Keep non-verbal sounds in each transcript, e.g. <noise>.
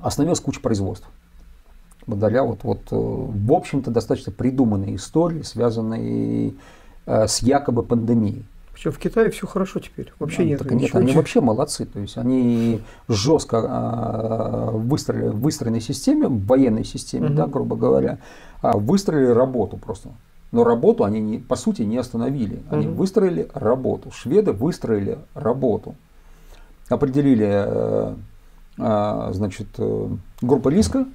остановилась куча производств. Благодаря вот, вот э, в общем-то, достаточно придуманной истории, связанной э, с якобы пандемией. Причем в Китае все хорошо теперь. Вообще да, нет. Так нет, они вообще молодцы. То есть они жестко э, выстроили в выстроенной системе, в военной системе, угу. да, грубо говоря, а выстроили работу просто. Но работу они, не, по сути, не остановили. Они угу. выстроили работу. Шведы выстроили работу. Определили, значит, э, группа риска.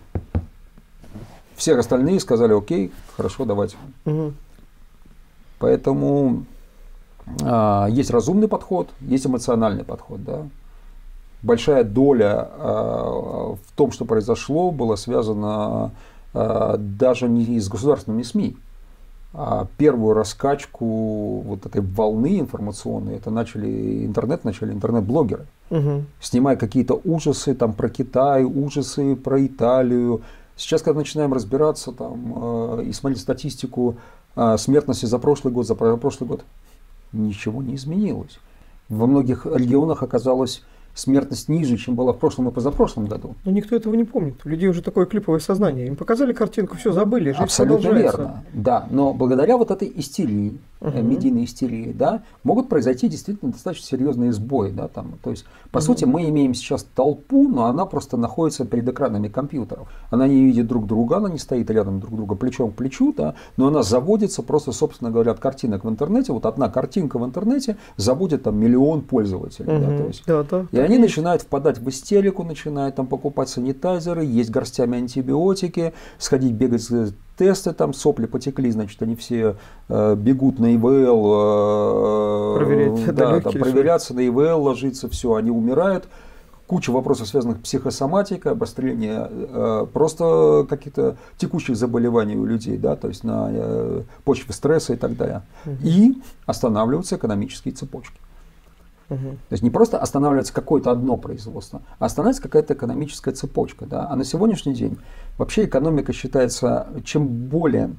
Все остальные сказали, окей, хорошо, давайте. Угу. Поэтому э, есть разумный подход, есть эмоциональный подход. Да? Большая доля э, в том, что произошло, была связана э, даже не с государственными СМИ. А первую раскачку вот этой волны информационной, это начали интернет, начали интернет-блогеры. Угу. Снимая какие-то ужасы там про Китай, ужасы про Италию. Сейчас, когда начинаем разбираться там, э, и смотреть статистику э, смертности за прошлый год, за прошлый год, ничего не изменилось. Во многих регионах оказалось смертность ниже, чем была в прошлом и позапрошлом году. Но никто этого не помнит. У людей уже такое клиповое сознание. Им показали картинку, все забыли, жизнь Абсолютно верно. Да, но благодаря вот этой истерии, uh-huh. медийной истерии, да, могут произойти действительно достаточно серьезные сбои. Да, там. То есть, по uh-huh. сути, мы имеем сейчас толпу, но она просто находится перед экранами компьютеров. Она не видит друг друга, она не стоит рядом друг друга плечом к плечу, да, но она заводится просто, собственно говоря, от картинок в интернете. Вот одна картинка в интернете заводит там миллион пользователей. Uh-huh. Да, то есть, да, да. И они начинают впадать в истерику, начинают там покупать санитайзеры, есть горстями антибиотики, сходить бегать тесты, там сопли потекли, значит, они все э, бегут на ИВЛ, э, проверять, да, там, проверяться на ИВЛ, ложиться, все, они умирают. Куча вопросов, связанных с психосоматикой, обострение э, просто каких-то текущих заболеваний у людей, да, то есть на э, почве стресса и так далее. Угу. И останавливаются экономические цепочки. Угу. То есть не просто останавливается какое-то одно производство, а останавливается какая-то экономическая цепочка. Да? А на сегодняшний день вообще экономика считается, чем более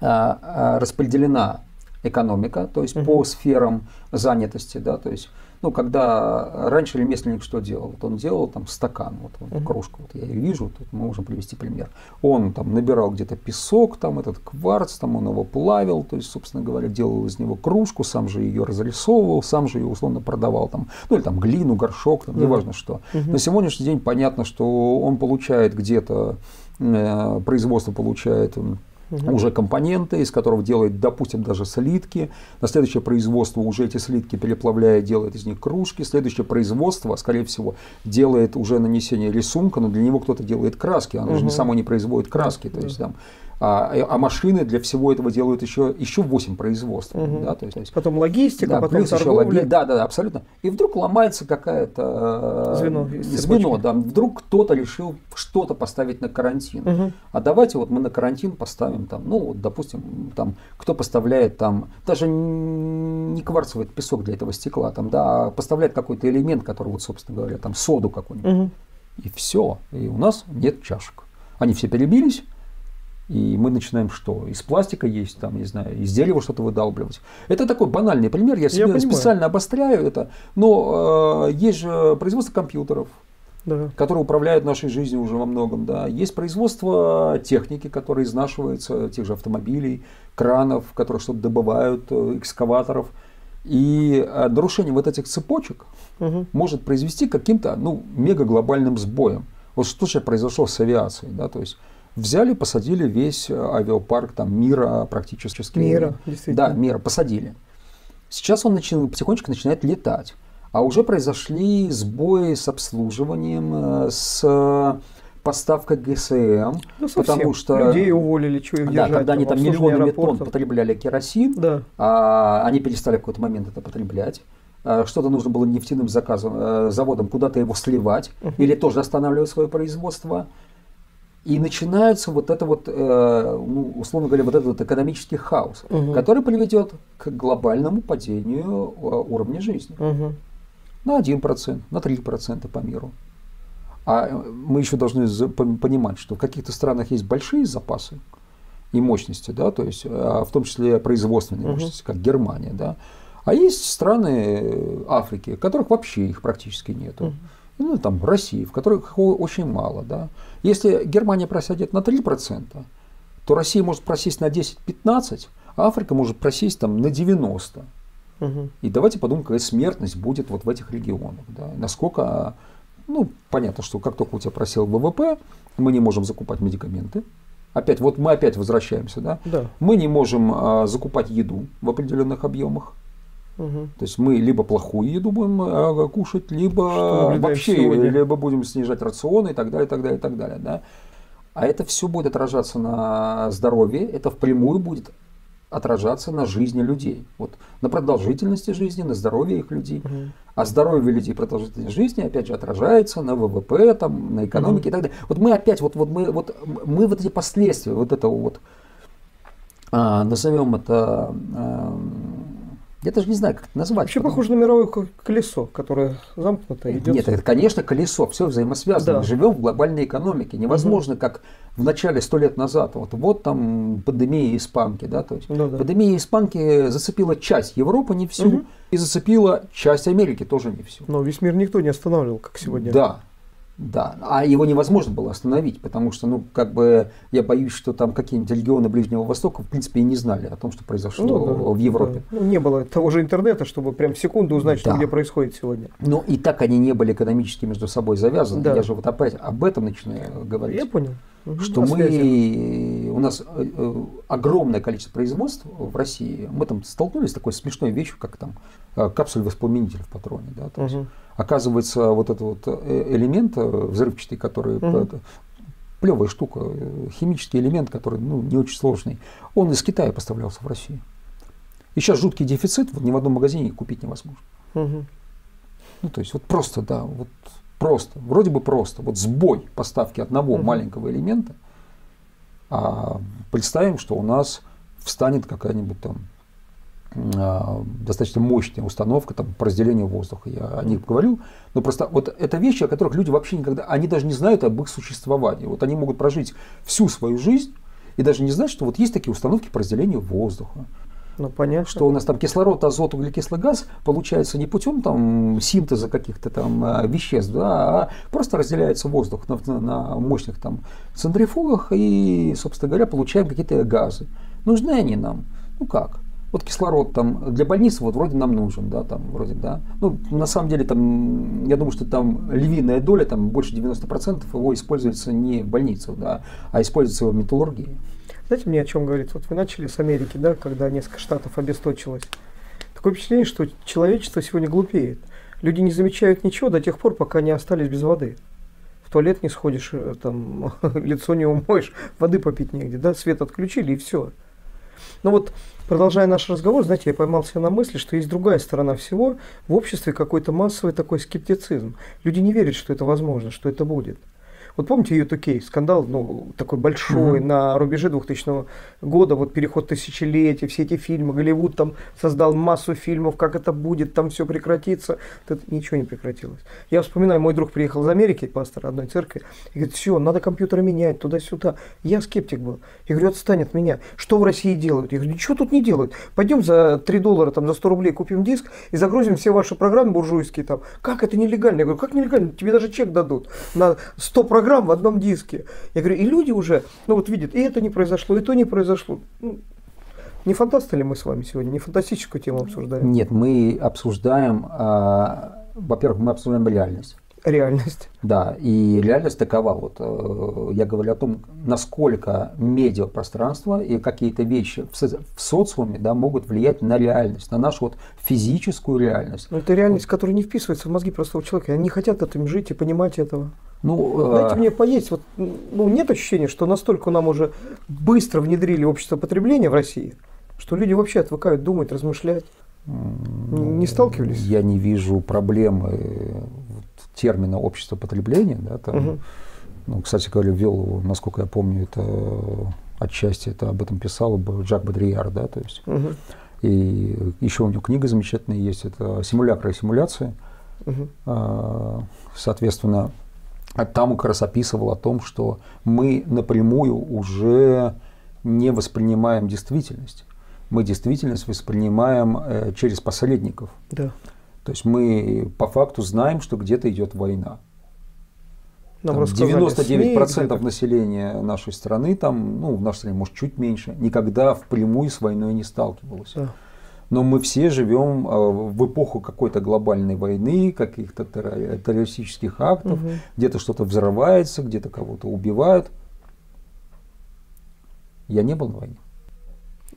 а, а, распределена экономика, то есть угу. по сферам занятости, да, то есть ну, когда раньше ремесленник что делал? Вот он делал там стакан, вот, вот uh-huh. кружку, вот я ее вижу, тут мы можем привести пример. Он там набирал где-то песок, там этот кварц, там он его плавил, то есть, собственно говоря, делал из него кружку, сам же ее разрисовывал, сам же ее условно продавал там, ну или там глину, горшок, там, uh-huh. неважно что. Uh-huh. На сегодняшний день понятно, что он получает где-то, э, производство получает угу. уже компоненты, из которых делает, допустим, даже слитки. На следующее производство уже эти слитки переплавляет, делает из них кружки. Следующее производство, скорее всего, делает уже нанесение рисунка, но для него кто-то делает краски, оно угу. же не само не производит краски. Да, то есть там а, а машины для всего этого делают еще, еще 8 производств. Угу. Да, то есть, потом логистика, да, потом торговля. Еще логи... Да, да, да, абсолютно. И вдруг ломается какая-то звено, звено да. Вдруг кто-то решил что-то поставить на карантин. Угу. А давайте вот мы на карантин поставим там, ну, вот, допустим, там, кто поставляет там, даже не кварцевый песок для этого стекла, там, да, а поставляет какой-то элемент, который, вот, собственно говоря, там, соду какую-нибудь. Угу. И все. И у нас нет чашек. Они все перебились, и мы начинаем что? Из пластика есть, там, не знаю, из дерева что-то выдалбливать. Это такой банальный пример, я, себе я специально обостряю это. Но э, есть же производство компьютеров, да. которые управляют нашей жизнью уже во многом. Да. Есть производство техники, которая изнашивается, тех же автомобилей, кранов, которые что-то добывают, э, экскаваторов. И э, нарушение вот этих цепочек угу. может произвести каким-то ну, мегаглобальным сбоем. Вот что сейчас произошло с авиацией. Да, то есть взяли, посадили весь э, авиапарк там, мира практически. Мира, действительно. Да, мира, посадили. Сейчас он начи, потихонечку начинает летать. А уже произошли сбои с обслуживанием, э, с поставкой ГСМ, ну, потому что людей уволили, что их да, держать, когда они там миллионами тонн потребляли керосин, да. а, они перестали в какой-то момент это потреблять. А, что-то нужно было нефтяным заказом, э, заводом куда-то его сливать uh-huh. или тоже останавливать свое производство. И начинается вот это вот, э, ну, условно говоря, вот этот вот экономический хаос, угу. который приведет к глобальному падению э, уровня жизни. Угу. На 1%, на 3% по миру. А мы еще должны понимать, что в каких-то странах есть большие запасы и мощности, да, то есть, а в том числе производственные угу. мощности, как Германия, да. А есть страны Африки, которых вообще их практически нету. Угу. Ну, там, России, в которых очень мало. Да. Если Германия просядет на 3%, то Россия может просесть на 10-15%, а Африка может просесть там, на 90%. Угу. И давайте подумаем, какая смертность будет вот в этих регионах. Да. Насколько, ну, понятно, что как только у тебя просел ВВП, мы не можем закупать медикаменты. Опять, вот мы опять возвращаемся, да? да. Мы не можем а, закупать еду в определенных объемах. Угу. То есть мы либо плохую еду будем а, кушать, либо вообще, сегодня. либо будем снижать рационы и так далее, и так далее, и так далее. Да? А это все будет отражаться на здоровье, это впрямую будет отражаться на жизни людей. Вот, на продолжительности жизни, на здоровье их людей. Угу. А здоровье людей продолжительность жизни, опять же, отражается на ВВП, там, на экономике угу. и так далее. Вот мы опять, вот, вот, мы, вот, мы вот эти последствия вот этого вот, а, назовем это а, я даже не знаю, как это назвать. Вообще потому... похоже на мировое колесо, которое замкнуто идет. Нет, это, конечно, колесо, все взаимосвязано. Да. Мы живем в глобальной экономике. Невозможно, угу. как в начале сто лет назад, вот, вот там пандемия испанки, да, то есть ну, да. пандемия испанки зацепила часть Европы, не всю, угу. и зацепила часть Америки, тоже не всю. Но весь мир никто не останавливал, как сегодня. Да, да, а его невозможно было остановить, потому что, ну, как бы, я боюсь, что там какие-нибудь регионы Ближнего Востока, в принципе, и не знали о том, что произошло ну, да, в Европе. Да. Ну, не было того же интернета, чтобы прям в секунду узнать, да. что где происходит сегодня. Ну, и так они не были экономически между собой завязаны. Да. Я же вот опять об этом начинаю говорить. Я понял. Что мы, у нас э, э, огромное количество производств в России, мы там столкнулись с такой смешной вещью, как там э, капсуль воспламенитель в патроне. Да, то есть, угу. Оказывается, вот этот вот элемент взрывчатый, который это, плевая штука, химический элемент, который ну, не очень сложный, он из Китая поставлялся в Россию. И сейчас жуткий дефицит, вот ни в одном магазине купить невозможно. Угу. Ну, то есть, вот просто, да, вот Просто, вроде бы просто. Вот сбой поставки одного угу. маленького элемента. А представим, что у нас встанет какая-нибудь там достаточно мощная установка там, по разделению воздуха. Я о них говорил. Но просто вот это вещи, о которых люди вообще никогда, они даже не знают об их существовании. Вот они могут прожить всю свою жизнь и даже не знать, что вот есть такие установки по разделению воздуха. Ну, понятно. Что у нас там кислород, азот, углекислый газ получается не путем там синтеза каких-то там а, веществ, да, а просто разделяется воздух на, на мощных там центрифугах и, собственно говоря, получаем какие-то газы. Нужны они нам? Ну как? Вот кислород там для больницы вот вроде нам нужен, да, там вроде, да. Ну, на самом деле там, я думаю, что там львиная доля, там больше 90% его используется не в больницах, да, а используется в металлургии. Знаете, мне о чем говорит? Вот вы начали с Америки, да, когда несколько штатов обесточилось. Такое впечатление, что человечество сегодня глупеет. Люди не замечают ничего до тех пор, пока не остались без воды. В туалет не сходишь, э, там, <laughs> лицо не умоешь, воды попить негде, да, свет отключили и все. Но вот, продолжая наш разговор, знаете, я поймался на мысли, что есть другая сторона всего. В обществе какой-то массовый такой скептицизм. Люди не верят, что это возможно, что это будет. Вот помните U2K, скандал, ну, такой большой, mm-hmm. на рубеже 2000 года, вот переход тысячелетия, все эти фильмы, Голливуд там создал массу фильмов, как это будет, там все прекратится. Это ничего не прекратилось. Я вспоминаю, мой друг приехал из Америки, пастор одной церкви, и говорит, все, надо компьютеры менять туда-сюда. Я скептик был. Я говорю, отстань от меня. Что в России делают? Я говорю, ничего тут не делают. Пойдем за 3 доллара, там, за 100 рублей купим диск и загрузим все ваши программы буржуйские там. Как это нелегально? Я говорю, как нелегально? Тебе даже чек дадут на 100 программ в одном диске. Я говорю, и люди уже, ну вот видят, и это не произошло, и то не произошло. Ну, не фантасты ли мы с вами сегодня? Не фантастическую тему обсуждаем? Нет, мы обсуждаем, э, во-первых, мы обсуждаем реальность. Реальность. Да, и реальность такова. Вот, э, я говорю о том, насколько медиапространство и какие-то вещи в, в социуме да, могут влиять на реальность, на нашу вот физическую реальность. Но это реальность, вот. которая не вписывается в мозги простого человека. Они не хотят этим жить и понимать этого. Ну, Дайте а... мне поесть. Вот, ну, нет ощущения, что настолько нам уже быстро внедрили общество потребления в России, что люди вообще отвыкают думать, размышлять. Не сталкивались? Я не вижу проблемы термина общество потребления. Да, там, угу. ну, кстати говоря, ввел его, насколько я помню, это отчасти это об этом писал Жак Бодрияр, да, то есть. Угу. И еще у него книга замечательная есть, это «Симулякры и симуляции». Угу. Соответственно, там как раз описывал о том, что мы напрямую уже не воспринимаем действительность. Мы действительность воспринимаем э, через посредников. Да. То есть мы по факту знаем, что где-то идет война. Нам там 99% СМИ, населения нашей страны, там, ну, в нашей стране, может, чуть меньше, никогда впрямую с войной не сталкивалось. Да. Но мы все живем а, в эпоху какой-то глобальной войны, каких-то террористических актов, угу. где-то что-то взрывается, где-то кого-то убивают. Я не был на войне.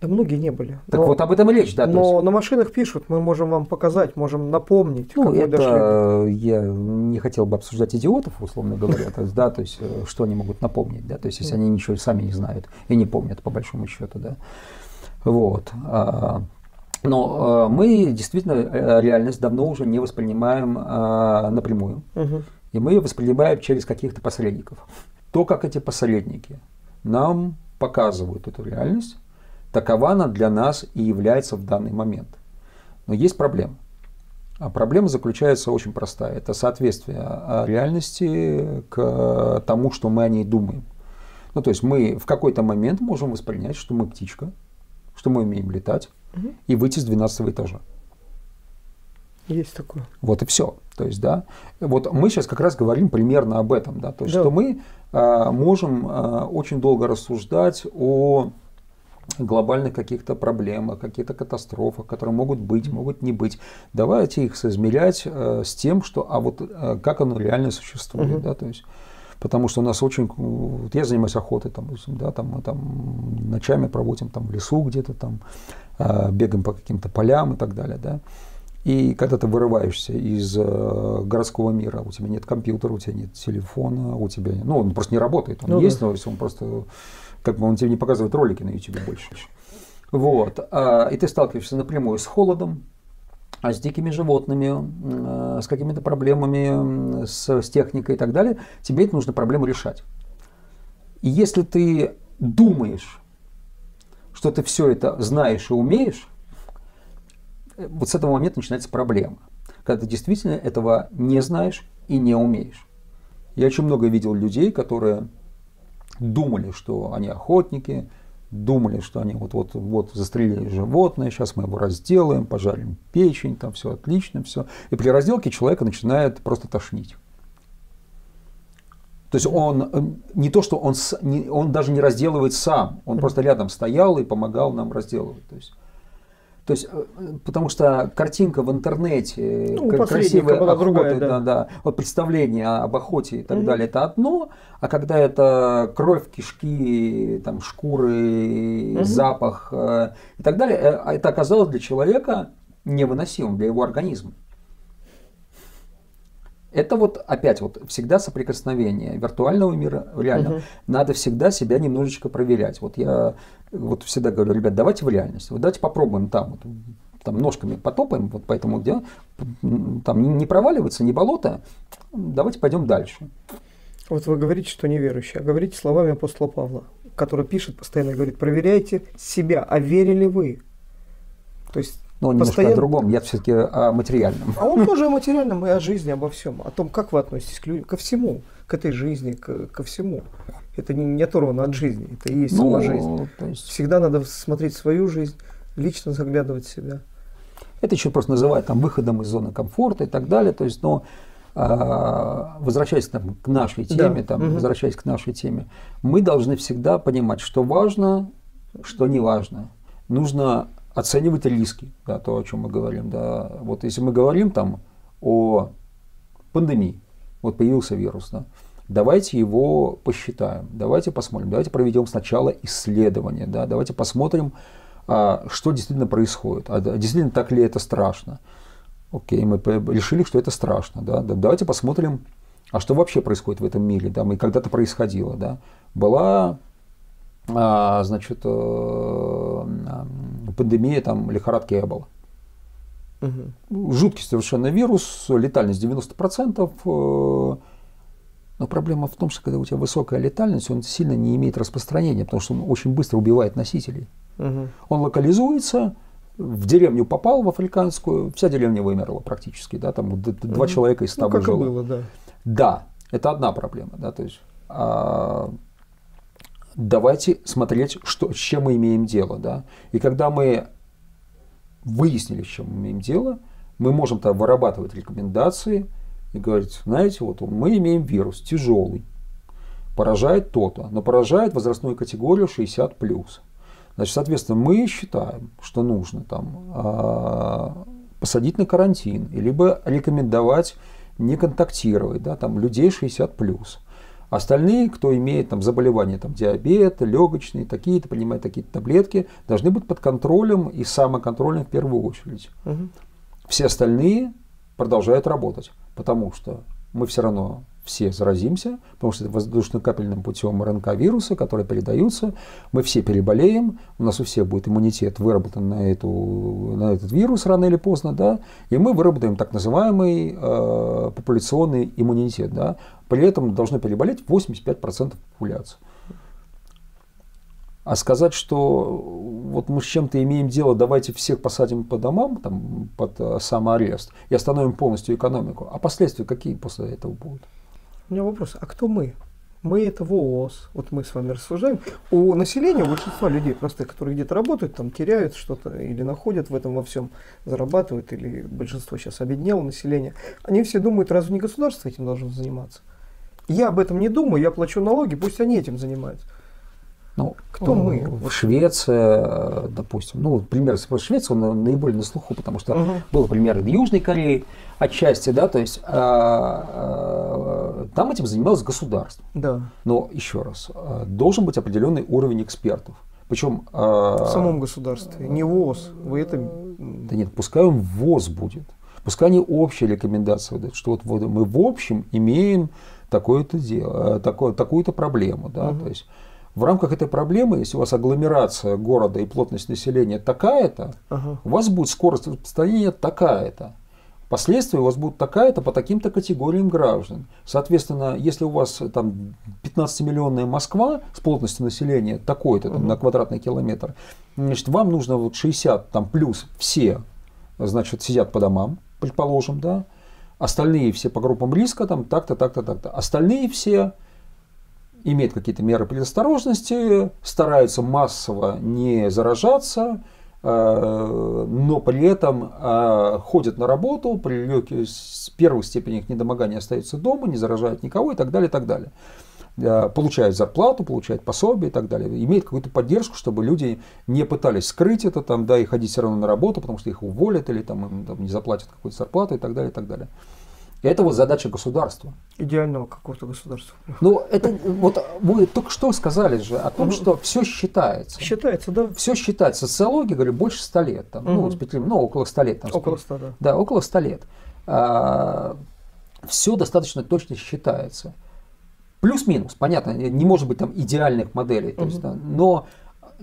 Многие не были. Так но, вот об этом и речь, да. Но есть... на машинах пишут, мы можем вам показать, можем напомнить. Ну, это я не хотел бы обсуждать идиотов, условно говоря, то есть, да, то есть, э, что они могут напомнить, да, то есть, если они ничего сами не знают и не помнят, по большому счету, да. Вот. А, но э, мы действительно э, реальность давно уже не воспринимаем напрямую. И мы ее воспринимаем через каких-то посредников. То, как эти посредники нам показывают эту реальность, Такова она для нас и является в данный момент. Но есть проблема. А проблема заключается очень простая. Это соответствие а, реальности к тому, что мы о ней думаем. Ну, то есть мы в какой-то момент можем воспринять, что мы птичка, что мы умеем летать угу. и выйти с 12 этажа. Есть такое. Вот и все. То есть, да, вот мы сейчас как раз говорим примерно об этом, да, то есть, да. что мы а, можем а, очень долго рассуждать о глобальных каких-то проблемах, каких-то катастрофах, которые могут быть, могут не быть. Давайте их соизмерять э, с тем, что, а вот э, как оно реально существует, угу. да, то есть потому что у нас очень, вот я занимаюсь охотой, там, да, там мы там ночами проводим там в лесу где-то там, э, бегаем по каким-то полям и так далее, да. И когда ты вырываешься из э, городского мира, у тебя нет компьютера, у тебя нет телефона, у тебя, ну, он просто не работает, он ну, есть, да. но он просто как бы он тебе не показывает ролики на YouTube больше. Вот. А, и ты сталкиваешься напрямую с холодом, а с дикими животными, с какими-то проблемами, с, с техникой и так далее, тебе это нужно проблему решать. И если ты думаешь, что ты все это знаешь и умеешь, вот с этого момента начинается проблема. Когда ты действительно этого не знаешь и не умеешь. Я очень много видел людей, которые думали, что они охотники, думали, что они вот-вот вот застрелили животное, сейчас мы его разделаем, пожарим печень, там все отлично, все. И при разделке человека начинает просто тошнить. То есть он э, не то, что он, он даже не разделывает сам, он просто рядом стоял и помогал нам разделывать. То есть то есть, э, потому что картинка в интернете, ну, красивая охота, другая, да. Да, да, вот представление об охоте и так угу. далее, это одно, а когда это кровь, кишки, там, шкуры, угу. запах э, и так далее, э, это оказалось для человека невыносимым, для его организма. Это вот опять вот всегда соприкосновение виртуального мира, реально. Угу. Надо всегда себя немножечко проверять. Вот я вот всегда говорю, ребят, давайте в реальность, вот давайте попробуем там, вот, там ножками потопаем, вот поэтому где там не проваливается, не болото, давайте пойдем дальше. Вот вы говорите, что неверующий, а говорите словами апостола Павла, который пишет постоянно, говорит, проверяйте себя, а верили вы. То есть но он постоянно... немножко о другом, я все-таки о материальном. А он тоже о материальном и о жизни, обо всем. О том, как вы относитесь к людям, ко всему, к этой жизни, к, ко всему. Это не, не оторвано от жизни, это и есть ну, сама жизнь. Есть... Всегда надо смотреть свою жизнь, лично заглядывать в себя. Это еще просто называют там выходом из зоны комфорта и так далее. То есть, но а, возвращаясь там, к нашей теме, да. там, угу. возвращаясь к нашей теме, мы должны всегда понимать, что важно, что не важно. Нужно оценивать риски, да, то, о чем мы говорим. Да. Вот если мы говорим там о пандемии, вот появился вирус, да, давайте его посчитаем, давайте посмотрим, давайте проведем сначала исследование, да, давайте посмотрим, а, что действительно происходит, а действительно так ли это страшно. Окей, мы решили, что это страшно, да, давайте посмотрим, а что вообще происходит в этом мире, да, мы когда-то происходило, да, была значит, э, пандемия там, лихорадки Эбола. Угу. Жуткий совершенно вирус, летальность 90%. Э, но проблема в том, что когда у тебя высокая летальность, он сильно не имеет распространения, потому что он очень быстро убивает носителей. Угу. Он локализуется, в деревню попал, в африканскую, вся деревня вымерла практически, да, там два угу. человека из ста ну, выжило. было, да. Да, это одна проблема, да, то есть а, давайте смотреть, что, с чем мы имеем дело. Да? И когда мы выяснили, с чем мы имеем дело, мы можем там вырабатывать рекомендации и говорит, знаете, вот мы имеем вирус тяжелый, поражает то-то, но поражает возрастную категорию 60 плюс. Значит, соответственно, мы считаем, что нужно там а, посадить на карантин, либо рекомендовать не контактировать, да, там людей 60 плюс. Остальные, кто имеет там, заболевания, там, диабет, легочные, такие-то, принимают такие-то таблетки, должны быть под контролем и самоконтролем в первую очередь. Угу. Все остальные продолжают работать, потому что мы все равно все заразимся, потому что это воздушно-капельным путем РНК-вирусы, которые передаются, мы все переболеем, у нас у всех будет иммунитет выработан на, эту, на этот вирус рано или поздно, да, и мы выработаем так называемый э, популяционный иммунитет, да, при этом должно переболеть 85% популяции. А сказать, что вот мы с чем-то имеем дело, давайте всех посадим по домам, там, под э, самоарест, и остановим полностью экономику. А последствия какие после этого будут? У меня вопрос, а кто мы? Мы это ВОЗ, вот мы с вами рассуждаем. У населения, у большинства людей, просто которые где-то работают, там теряют что-то или находят в этом во всем, зарабатывают, или большинство сейчас обеднело население, они все думают, разве не государство этим должно заниматься? Я об этом не думаю, я плачу налоги, пусть они этим занимаются. Ну, Кто мы? В Швеции, допустим, ну, пример Швеции, он наиболее на слуху, потому что угу. был пример Южной Кореи, отчасти, да, то есть а, а, там этим занималось государство. Да. Но еще раз, а, должен быть определенный уровень экспертов. Причем а, в самом государстве, не ВОЗ. Вы это... Да нет, пускай он ВОЗ будет. Пускай не общая рекомендация, что вот мы в общем имеем такое-то дело, такое, такую-то проблему, да, угу. то есть в рамках этой проблемы, если у вас агломерация города и плотность населения такая-то, ага. у вас будет скорость распространения такая-то. Последствия у вас будут такая-то по таким-то категориям граждан. Соответственно, если у вас там 15-миллионная Москва с плотностью населения такой-то угу. на квадратный километр, значит, вам нужно вот 60 там плюс все, значит, сидят по домам, предположим, да, остальные все по группам риска, там так-то, так-то, так-то. Остальные все имеют какие-то меры предосторожности, стараются массово не заражаться, Э, но при этом э, ходят на работу, при с первой степени их недомогания остаются дома, не заражают никого и так далее, и так далее. Э, получают зарплату, получают пособие и так далее. Имеют какую-то поддержку, чтобы люди не пытались скрыть это там, да, и ходить все равно на работу, потому что их уволят или там, им там, не заплатят какую-то зарплату и так далее, и так далее. Это вот задача государства. Идеального какого-то государства. Ну, это вот вы только что сказали же о том, что все считается. Считается, да. Все считается. Социология, говорю, больше ста лет. Там, угу. ну, ну, около ста лет. Там, около ста, да. Да, около ста лет. А, все достаточно точно считается. Плюс-минус, понятно, не может быть там идеальных моделей. То угу. есть, да, но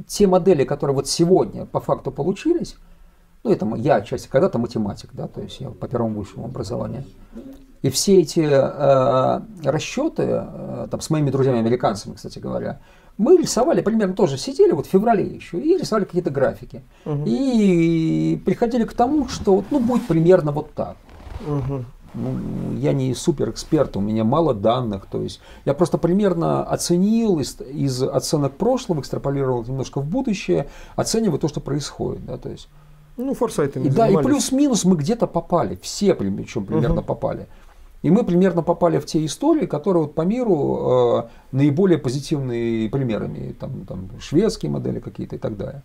те модели, которые вот сегодня по факту получились, ну, это я отчасти когда-то математик, да, то есть я по первому высшему образованию. И все эти э, расчеты, э, там, с моими друзьями-американцами, кстати говоря, мы рисовали примерно тоже, сидели вот в феврале еще и рисовали какие-то графики. Угу. И приходили к тому, что ну, будет примерно вот так. Угу. Ну, я не супер эксперт, у меня мало данных, то есть я просто примерно оценил из, из оценок прошлого, экстраполировал немножко в будущее, оценивая то, что происходит, да, то есть ну, форсайтами и, Да, и плюс-минус мы где-то попали, все причем примерно угу. попали. И мы примерно попали в те истории, которые вот по миру э, наиболее позитивные примерами, там, там шведские модели какие-то и так далее.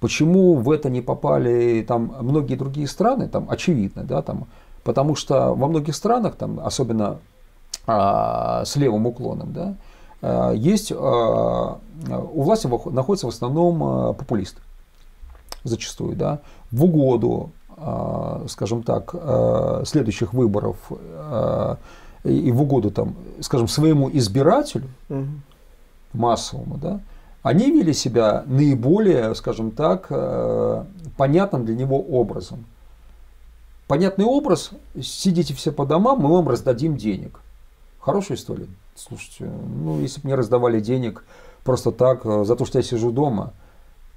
Почему в это не попали там многие другие страны, там очевидно, да, там, потому что во многих странах, там, особенно э, с левым уклоном, да, э, есть, э, у власти находятся в основном э, популисты зачастую, да, в угоду, а, скажем так, а, следующих выборов а, и в угоду, там, скажем, своему избирателю угу. массовому, да, они вели себя наиболее, скажем так, понятным для него образом. Понятный образ, сидите все по домам, мы вам раздадим денег. Хорошая история. Слушайте, ну если бы мне раздавали денег просто так, за то, что я сижу дома –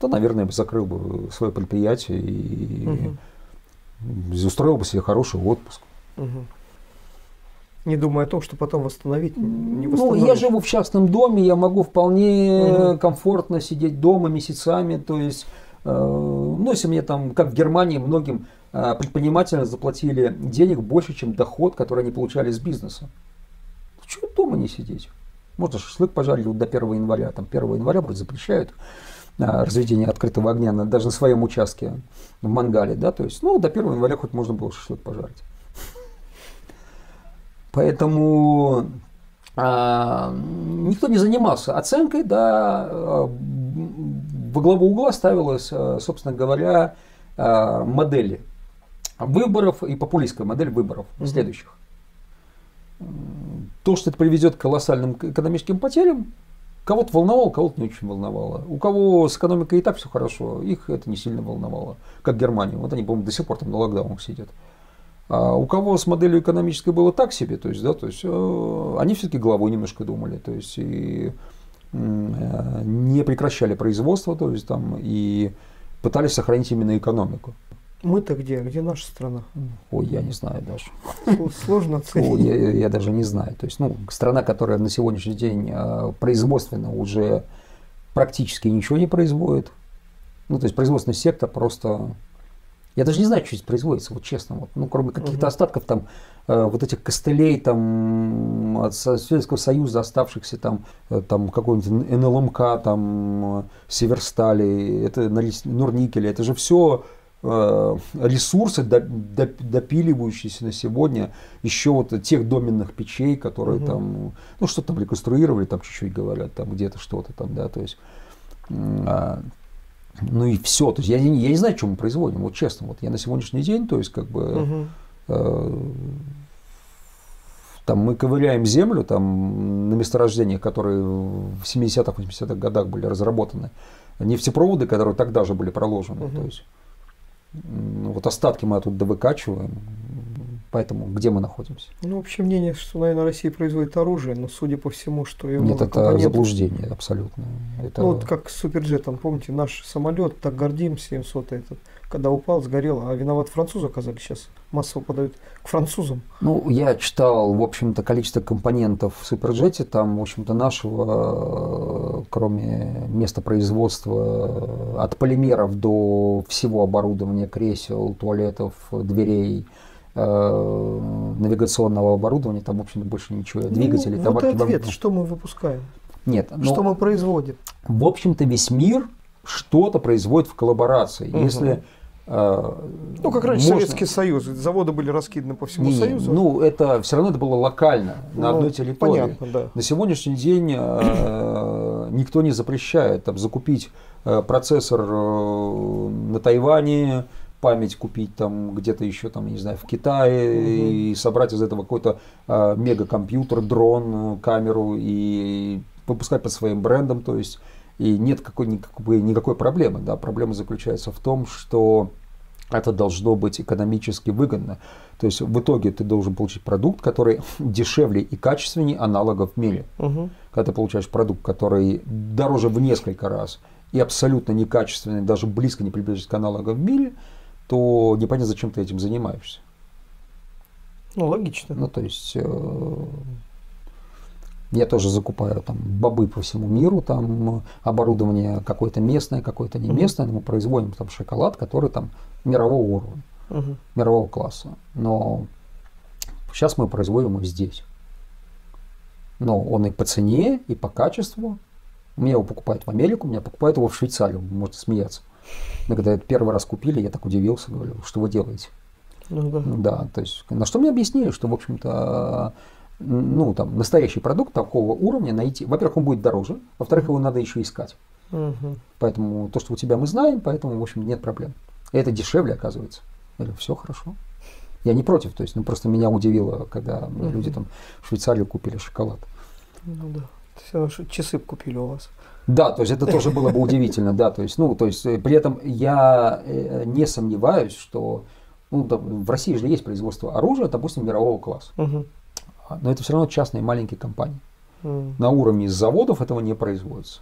то, наверное, бы закрыл бы свое предприятие и угу. устроил бы себе хороший отпуск. Угу. Не думая о том, что потом восстановить не Ну, я живу в частном доме, я могу вполне угу. комфортно сидеть дома месяцами, то есть, э, ну, если мне там, как в Германии, многим э, предприниматели заплатили денег больше, чем доход, который они получали с бизнеса. Чего дома не сидеть? Можно шашлык пожарить вот до 1 января. Там 1 января вроде запрещают а, разведение открытого огня на, даже на своем участке в мангале, да, то есть, ну, до 1 января хоть можно было шашлык пожарить. Поэтому а, никто не занимался оценкой, да, а, во главу угла ставилась, а, собственно говоря, модели выборов и популистская модель выборов mm-hmm. следующих. То, что это приведет к колоссальным экономическим потерям, Кого-то волновало, кого-то не очень волновало. У кого с экономикой и так все хорошо, их это не сильно волновало. Как Германию. Вот они, по-моему, до сих пор там на локдаунах сидят. А у кого с моделью экономической было так себе, то есть, да, то есть э, они все-таки головой немножко думали, то есть и э, не прекращали производство, то есть там и пытались сохранить именно экономику. Мы-то где? Где наша страна? Ой, я не знаю даже. Сложно <laughs> оценить. Ой, я, я даже не знаю. То есть, ну, страна, которая на сегодняшний день э, производственно уже практически ничего не производит. Ну, то есть производственный сектор просто... Я даже не знаю, что здесь производится, вот честно. Вот. Ну, кроме каких-то угу. остатков там, э, вот этих костылей там от Советского Союза оставшихся там, э, там какой-нибудь НЛМК, там, Северстали, это Норникель, это же все ресурсы, допиливающиеся на сегодня еще вот тех доменных печей, которые угу. там, ну что там реконструировали, там чуть-чуть говорят, там где-то что-то там, да, то есть, а, ну и все, то есть я, я не знаю, что мы производим, вот честно, вот я на сегодняшний день, то есть как бы угу. э, там мы ковыряем землю там на месторождениях, которые в 70-х, 80-х годах были разработаны, нефтепроводы, которые тогда же были проложены, угу. то есть вот остатки мы оттуда выкачиваем. Поэтому где мы находимся? Ну, общее мнение, что, наверное, Россия производит оружие, но судя по всему, что его Нет, это компонент... заблуждение абсолютно. Это... Ну, вот как с Суперджетом, помните, наш самолет, так гордим 700 этот, когда упал, сгорел, а виноват французы оказались сейчас. Массово подают к французам. Ну, я читал, в общем-то, количество компонентов в Суперджете, там, в общем-то, нашего, кроме места производства, от полимеров до всего оборудования, кресел, туалетов, дверей, э, навигационного оборудования, там, в общем-то, больше ничего. Двигателей, ну, вот ответ, что мы выпускаем. Нет. Но, что мы производим. В общем-то, весь мир что-то производит в коллаборации. Угу. Если Э, ну, как раньше можно... Советский Союз, заводы были раскиданы по всему не, Союзу. Ну, это все равно это было локально, на ну, одной территории. Понятно, да. На сегодняшний день э, никто не запрещает там, закупить э, процессор э, на Тайване, память купить там где-то еще там, не знаю, в Китае угу. и собрать из этого какой-то э, мегакомпьютер, дрон, камеру и выпускать под своим брендом, то есть и нет какой, никакой, никакой проблемы. Да? Проблема заключается в том, что это должно быть экономически выгодно. То есть в итоге ты должен получить продукт, который <laughs> дешевле и качественнее аналогов в мире. Угу. Когда ты получаешь продукт, который дороже в несколько раз и абсолютно некачественный, даже близко не приближается к аналогам в мире, то непонятно, зачем ты этим занимаешься. Ну, логично. Ну, то есть, э, я тоже закупаю там бобы по всему миру, там оборудование какое-то местное, какое-то не местное, но мы производим там шоколад, который там мирового уровня, uh мирового класса. Но сейчас мы производим его здесь. Но он и по цене, и по качеству. Мне его покупают в Америку, меня покупают его в Швейцарию, можно смеяться. Но когда это первый раз купили, я так удивился, говорю, что вы делаете? Ну, да. да, то есть на что мне объяснили, что, в общем-то, ну, там, настоящий продукт такого уровня найти. Во-первых, он будет дороже, во-вторых, его надо еще искать. Угу. Поэтому то, что у тебя мы знаем, поэтому, в общем, нет проблем. И это дешевле, оказывается. Я говорю, все хорошо. Я не против, то есть, ну, просто меня удивило, когда угу. люди там в Швейцарию купили шоколад. Ну да. Все, часы купили у вас. Да, то есть это тоже было бы удивительно, да, то есть, ну, то есть, э, при этом я э, не сомневаюсь, что ну, в России же есть производство оружия, допустим, мирового класса. Угу но это все равно частные маленькие компании. Mm. На уровне заводов этого не производится.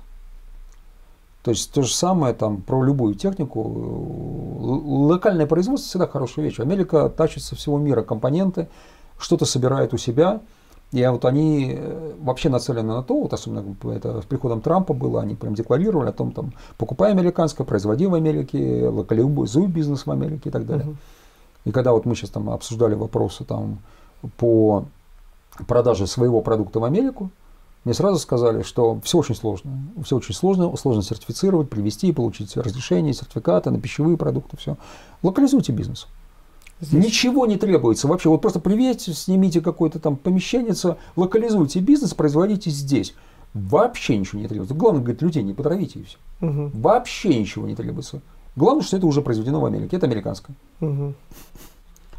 То есть то же самое там про любую технику. Локальное производство всегда хорошая вещь. Америка тащит со всего мира компоненты, что-то собирает у себя. И вот они э, вообще нацелены на то, вот особенно это с приходом Трампа было, они прям декларировали о том, там, покупай американское, производи в Америке, локализуй бизнес в Америке и так далее. Uh-huh. И когда вот мы сейчас там обсуждали вопросы там по продаже своего продукта в Америку, мне сразу сказали, что все очень сложно. Все очень сложно, сложно сертифицировать, привести, получить разрешение, сертификаты на пищевые продукты, все. Локализуйте бизнес. Здесь. Ничего не требуется вообще. Вот просто приведите, снимите какое-то там помещение, локализуйте бизнес, производите здесь. Вообще ничего не требуется. Главное, говорит, людей не потравите и все. Угу. Вообще ничего не требуется. Главное, что это уже произведено в Америке. Это американское. Угу.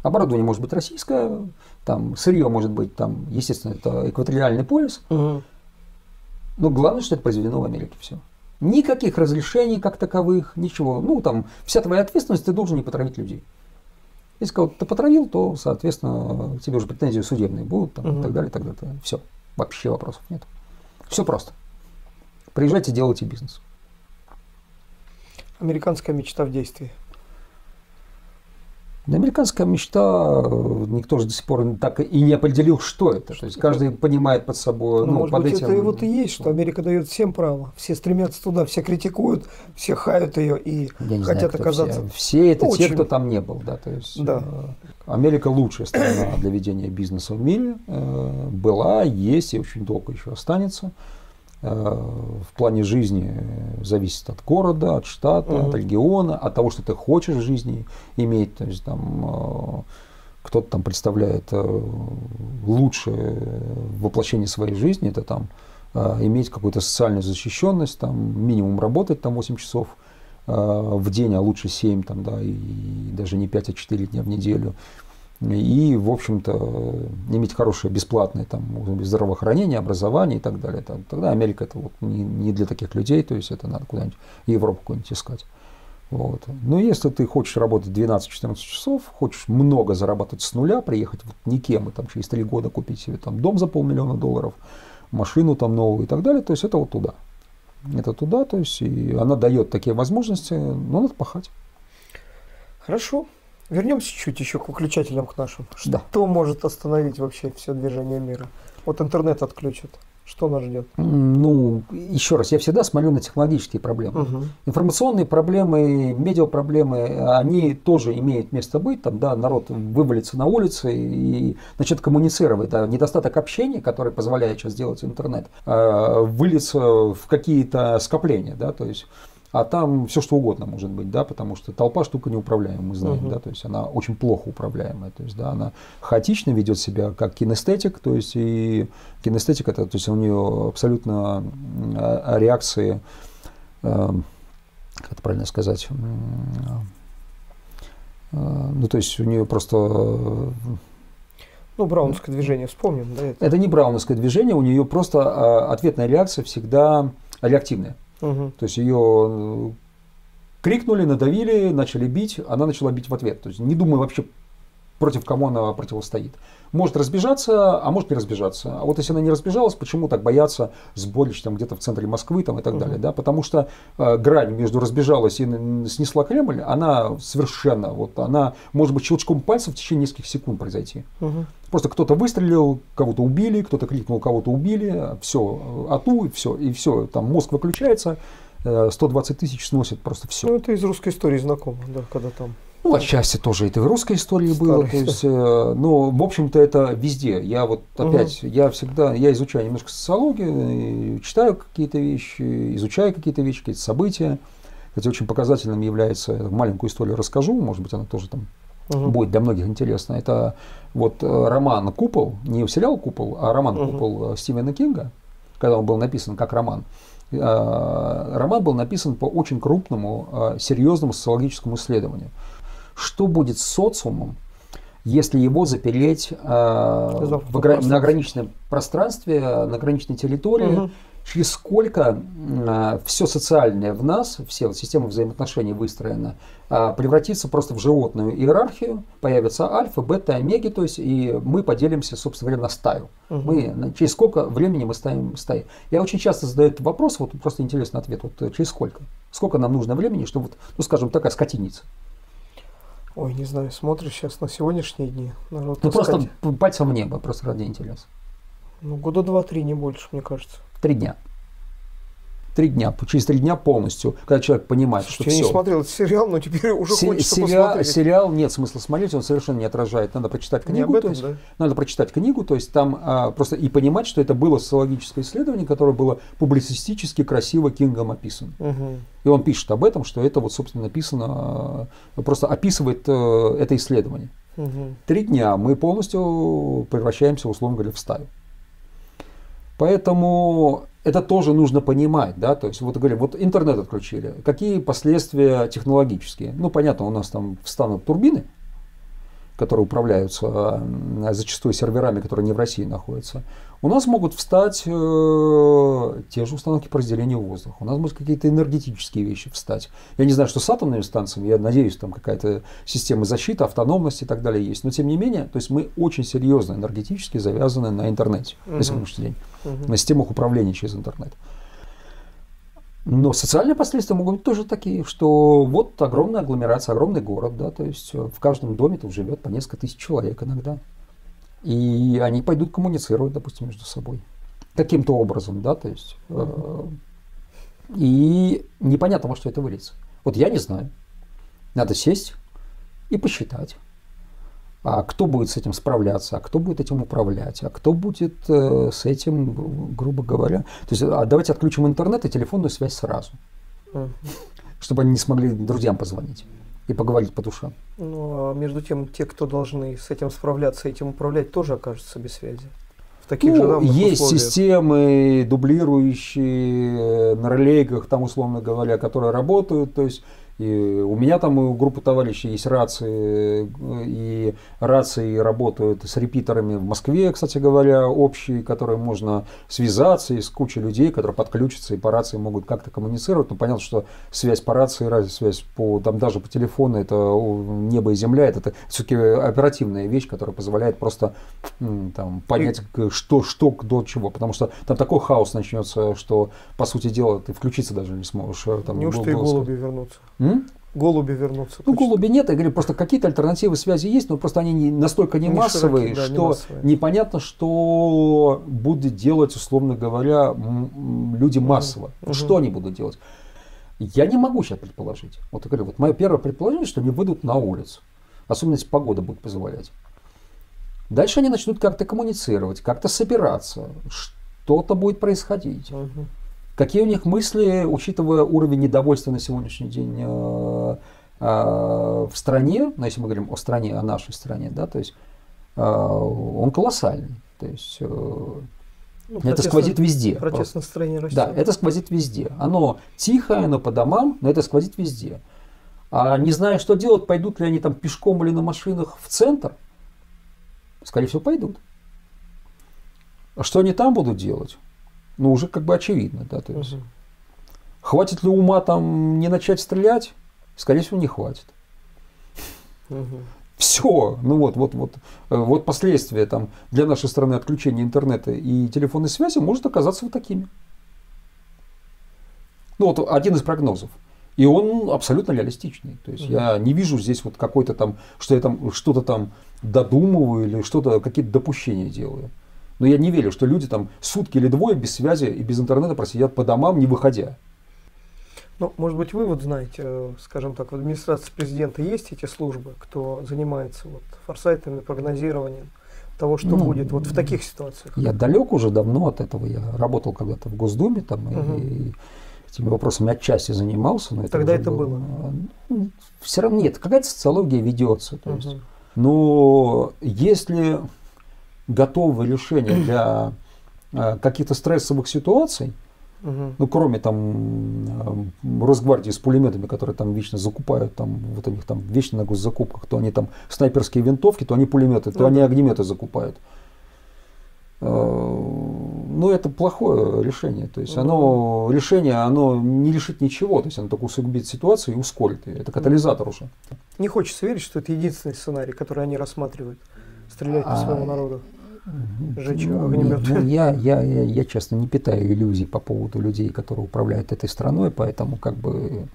Оборудование может быть российское, там сырье может быть, там, естественно, это экваториальный пояс. Угу. Но главное, что это произведено в Америке. Все. Никаких разрешений как таковых, ничего. Ну, там, вся твоя ответственность, ты должен не потравить людей. Если кого-то потравил, то, соответственно, тебе уже претензии судебные будут, там, угу. и так далее, и так далее. Все. Вообще вопросов нет. Все просто. Приезжайте, делайте бизнес. Американская мечта в действии. Американская мечта, никто же до сих пор так и не определил, что это. То есть каждый понимает под собой. Ну, ну может под быть, этим... это и вот и есть, что Америка дает всем право. Все стремятся туда, все критикуют, все хают ее и хотят знаю, оказаться. Все, все это Очень. те, кто там не был. Да, то есть, да. Э, Америка лучшая страна для ведения бизнеса в мире. Э, была, есть и очень долго еще останется. Э, в плане жизни зависит от города, от штата, угу. от региона, от того, что ты хочешь в жизни иметь. То есть там э, кто-то там представляет э, лучшее воплощение своей жизни, это там иметь какую-то социальную защищенность, там минимум работать там 8 часов в день, а лучше 7, там, да, и даже не 5, а 4 дня в неделю и, в общем-то, иметь хорошее бесплатное там, здравоохранение, образование и так далее. Тогда Америка это вот не, не для таких людей, то есть это надо куда-нибудь Европу какую-нибудь искать. Вот. Но если ты хочешь работать 12-14 часов, хочешь много зарабатывать с нуля, приехать вот никем и там через 3 года купить себе там дом за полмиллиона долларов, машину там новую и так далее, то есть это вот туда. Это туда, то есть и она дает такие возможности, но надо пахать. Хорошо. Вернемся чуть еще к выключателям к нашим. Что да. <laughs> может остановить вообще все движение мира? Вот интернет отключат. Что нас ждет? Ну, еще раз, я всегда смотрю на технологические проблемы. Угу. Информационные проблемы, медиапроблемы, они тоже имеют место быть. Там, да, народ вывалится на улицы и начнет коммуницировать. Да, недостаток общения, который позволяет сейчас сделать интернет, а, выльется в какие-то скопления. Да, то есть а там все что угодно может быть, да, потому что толпа штука неуправляемая, мы знаем, uh-huh. да, то есть она очень плохо управляемая, то есть, да, она хаотично ведет себя как кинестетик, то есть и кинестетик это, то есть у нее абсолютно а, реакции, э, как это правильно сказать, э, ну то есть у нее просто ну, брауновское движение, вспомним, да? Это, это не брауновское движение, у нее просто а, ответная реакция всегда реактивная. Угу. То есть ее э, крикнули, надавили, начали бить, она начала бить в ответ. То есть не думая вообще, против кого она противостоит. Может разбежаться, а может не разбежаться. А вот если она не разбежалась, почему так бояться сборищ там где-то в центре Москвы там, и так угу. далее. Да? Потому что э, грань между разбежалась и снесла Кремль, она совершенно, вот она может быть щелчком пальца в течение нескольких секунд произойти. Угу. Просто кто-то выстрелил, кого-то убили, кто-то крикнул, кого-то убили, все, ату, и все, и все, там мозг выключается, 120 э, тысяч сносит просто все. Ну, это из русской истории знакомо, да, когда там ну, отчасти тоже это в русской истории Старый. было. То есть, э, ну, в общем-то, это везде. Я вот опять, угу. я всегда, я изучаю немножко социологию, читаю какие-то вещи, изучаю какие-то вещи, какие-то события. Кстати, очень показательным является, маленькую историю расскажу, может быть, она тоже там угу. будет для многих интересна. Это вот э, роман «Купол», не сериал «Купол», а роман угу. «Купол» Стивена Кинга, когда он был написан как роман. Э, роман был написан по очень крупному, серьезному социологическому исследованию что будет с социумом, если его запереть э, в огр... на ограниченном пространстве, на ограниченной территории, угу. через сколько э, все социальное в нас, все система взаимоотношений выстроена, э, превратится просто в животную иерархию, появятся альфа, бета, омеги, то есть и мы поделимся, собственно говоря, на стаю. Угу. Мы, через сколько времени мы ставим стаи? Я очень часто задаю этот вопрос, вот просто интересный ответ, вот э, через сколько? Сколько нам нужно времени, чтобы, ну скажем, такая скотиница? Ой, не знаю, смотришь сейчас на сегодняшние дни. Народ ну таскать. просто пальцем в небо, просто ради интереса. Ну, года два-три, не больше, мне кажется. Три дня. Три дня. Через три дня полностью, когда человек понимает, Слушайте, что я все. не смотрел этот сериал, но теперь уже Се- хочется сериал, посмотреть. сериал нет смысла смотреть, он совершенно не отражает. Надо прочитать Не книгу, об этом, то есть, да? надо прочитать книгу, то есть там а, просто и понимать, что это было социологическое исследование, которое было публицистически красиво Кингом описано. Мгм. И он пишет об этом, что это вот, собственно, написано, а, просто описывает э, это исследование. Мгм. Три дня мы полностью превращаемся, условно говоря, в стаю. Поэтому это тоже нужно понимать, да, то есть вот говорим, вот интернет отключили, какие последствия технологические? Ну, понятно, у нас там встанут турбины, которые управляются м, зачастую серверами, которые не в России находятся. У нас могут встать э, те же установки по разделению воздуха, у нас могут какие-то энергетические вещи встать. Я не знаю, что с атомными станциями, я надеюсь, там какая-то система защиты, автономность и так далее есть. Но тем не менее, то есть мы очень серьезно энергетически завязаны на интернете Мгм. на сегодняшний день Мгм. на системах управления через интернет. Но социальные последствия могут быть тоже такие, что вот огромная агломерация, огромный город, да, то есть в каждом доме тут живет по несколько тысяч человек иногда. И они пойдут коммуницировать, допустим, между собой. Каким-то образом, да, то есть. э, И непонятно, во что это выльется. Вот я не знаю. Надо сесть и посчитать. А кто будет с этим справляться, а кто будет этим управлять, а кто будет э, с этим, гру- грубо говоря. То есть, а давайте отключим интернет и телефонную связь сразу, чтобы они не смогли друзьям позвонить и поговорить по душам. Ну, а между тем, те, кто должны с этим справляться, этим управлять, тоже окажутся без связи. В таких же Ну, равных есть условиях. системы, дублирующие на релейках, там, условно говоря, которые работают. То есть и у меня там и у группы товарищей есть рации, э, и рации работают с репитерами в Москве, кстати говоря, общие, которые можно связаться, и с кучей людей, которые подключатся и по рации могут как-то коммуницировать. Ну, понятно, что связь по рации, связь по, там, даже по телефону, это небо и земля, это, все-таки оперативная вещь, которая позволяет просто там, понять, что, что до чего. Потому что там такой хаос начнется, что, по сути дела, ты включиться даже не сможешь. э, Там, Неужто и голуби вернутся? М? Голуби вернутся. Ну, точно. голуби нет, я говорю, просто какие-то альтернативы связи есть, но просто они не- настолько не, Не массовые, широкие, да, не что массовые. непонятно, что будет делать, условно говоря, люди массово. Мгм. Что они будут делать? Я не могу сейчас предположить. Вот я говорю, вот мое первое предположение, что они выйдут на улицу. Особенно если погода будет позволять. Дальше они начнут как-то коммуницировать, как-то собираться. Что-то будет происходить. Мгм. Какие у них мысли, учитывая уровень недовольства на сегодняшний день э, э, в стране, ну, если мы говорим о стране, о нашей стране, да, то есть э, он колоссальный. То есть э, Ну, это сквозит везде. Просто. настроение растет. Да, это сквозит везде. Оно тихое, оно по домам, но это сквозит везде. А не зная, что делать, пойдут ли они там пешком или на машинах в центр, скорее всего, пойдут. А что они там будут делать? Ну, уже как бы очевидно, да, то есть Мгм. Хватит ли ума там не начать стрелять? Скорее всего, не хватит. Мгм. Все, ну вот, вот, вот, э, вот последствия там для нашей страны отключения интернета и телефонной связи может оказаться вот такими. Ну вот один из прогнозов. И он абсолютно реалистичный. То есть Мгм. я не вижу здесь вот какой-то там, что я там что-то там додумываю или что-то, какие-то допущения делаю. Но я не верю, что люди там сутки или двое без связи и без интернета просидят по домам, не выходя. Ну, может быть, вы вот знаете, э, скажем так, в администрации президента есть эти службы, кто занимается вот форсайтами, прогнозированием того, что Ну, будет вот в таких ситуациях. Я далек уже давно от этого. Я работал когда-то в Госдуме там Мгм. и этими вопросами отчасти занимался. Но Тогда это было? все равно нет, какая-то социология ведется. То есть. Мгм. Но если готовы решения для э, каких-то стрессовых ситуаций, Мгм. ну, кроме там э, Росгвардии с пулеметами, которые там вечно закупают, там, вот у них там вечно на госзакупках, то они там снайперские винтовки, то они пулеметы, то Ну они да. огнеметы закупают. Э, Ну, это плохое решение. То есть Ну оно, решение, оно не решит ничего, то есть оно только усугубит ситуацию и ускорит ее. Это катализатор уже. Не хочется верить, что это единственный сценарий, который они рассматривают. Стрелять по А, своему народу. Сжечь Ну, огнемет. не- ну, я, я, я, я, честно, не питаю иллюзий по поводу людей, которые управляют этой страной, поэтому как бы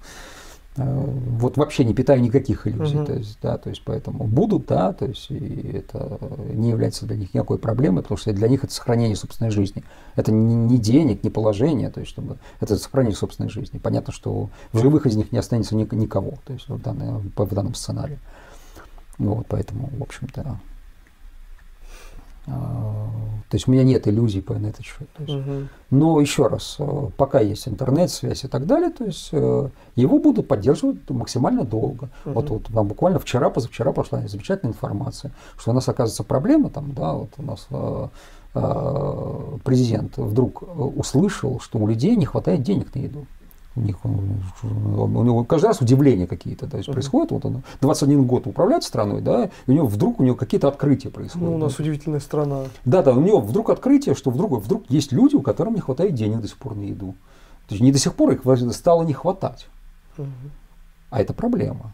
вот вообще не питаю никаких иллюзий, Мгм. то есть, да, то есть поэтому будут, да, то есть и это не является для них никакой проблемой, потому что для них это сохранение собственной жизни, это не, не денег, не положение, то есть чтобы это сохранение собственной жизни. Понятно, что в живых из них не останется ник- никого, то есть в, данном- в данном сценарии. Вот, поэтому, в общем-то, то есть у меня нет иллюзий по этот счет. Есть, Мгм. но еще раз, э, пока есть интернет, связь и так далее, то есть э, его буду поддерживать максимально долго. Мгм. Вот, вот вам буквально вчера, позавчера пошла замечательная информация, что у нас оказывается проблема там, да, вот у нас э, президент вдруг услышал, что у людей не хватает денег на еду. У них он- у него каждый раз удивления какие-то то есть, Мгм. происходят. Вот он 21 год управляет страной, да, и у него вдруг у него какие-то открытия происходят. Ну, у да. нас удивительная страна. Да, да, у него вдруг открытие, что вдруг, вдруг есть люди, у которых не хватает денег до сих пор на еду. То есть не до сих пор их стало не хватать, Мгм. а это проблема.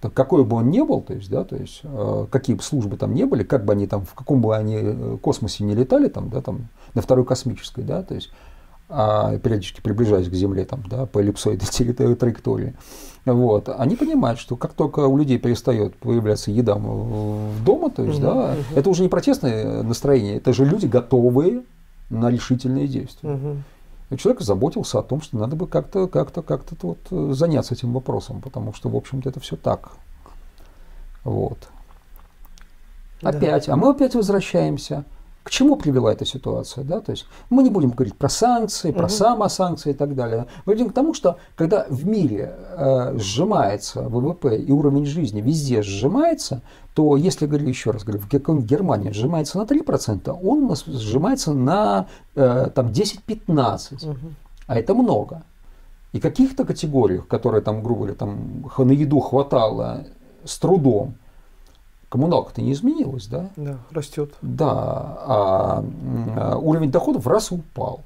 Так какой бы он ни был, то есть, да, то есть, э, какие бы службы там не были, как бы они там, в каком бы они э, космосе не летали, там, да, там, на второй космической, да, то есть, периодически приближаясь к Земле, там, да, по эллипсоидной <laughs> траектории, вот, они понимают, что как только у людей перестает появляться еда в- дома, то есть, Мгм, да, мгм. это уже не протестное настроение, это же люди готовые на решительные действия. Мгм. И человек заботился о том, что надо бы как-то, как-то, как-то вот э, заняться этим вопросом, потому что, в общем-то, это все так. Вот. Да. Опять, а мы опять возвращаемся. К чему привела эта ситуация? Да? То есть мы не будем говорить про санкции, про Мгм. самосанкции и так далее. Мы идем к тому, что когда в мире э, сжимается ВВП и уровень жизни везде сжимается, то если говорю еще раз, говорю, в какой-нибудь Германии сжимается на 3%, он у нас сжимается на э, там 10-15%. Мгм. А это много. И каких-то категориях, которые там, грубо говоря, там на еду хватало с трудом, коммуналка-то не изменилась, да? Да, растет. Да, а, а уровень доходов раз и упал.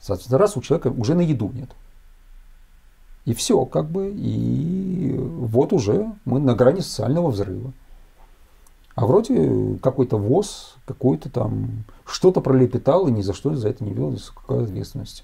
Соответственно, раз у человека уже на еду нет. И все, как бы, и вот уже мы на грани социального взрыва. А вроде какой-то ВОЗ, какой-то там, что-то пролепетал, и ни за что за это не вел никакой ответственности.